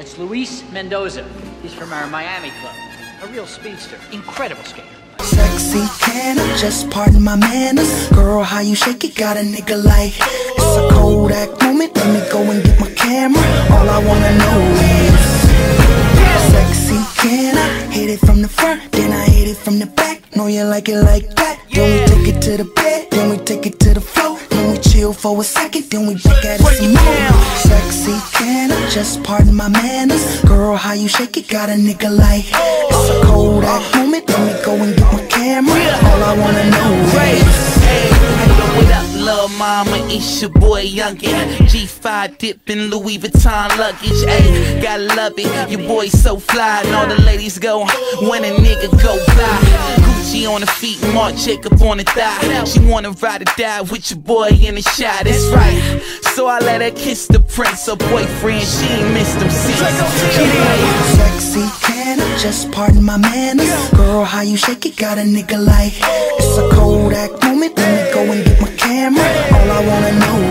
That's Luis Mendoza. He's from our Miami club. A real speedster. Incredible skater. Sexy can I just pardon my manners? Girl, how you shake it got a nigga like It's a Kodak moment, let me go and get my camera All I wanna know is Sexy can I hit it from the front, then I hit it from the back Know you like it like that Then we take it to the bed, then we take it to the floor Then we chill for a second, then we back at it some more Sexy I just pardon my manners? Girl, how you shake it got a nigga like It's a Kodak moment, let me go and get my camera All I wanna know is little mama? It's your boy Yung Berg. G5 dipping Louis Vuitton luggage. Ayy, gotta love it. Your boy so fly, and all the ladies go when a nigga go by. Gucci on the feet, Marc Jacob on the thigh. She wanna ride or die with your boy in the shot. That's right. So I let her kiss the prince, her boyfriend. She ain't missed him since. Sexy can I just pardon my manners? Girl, how you shake it got a nigga like I know.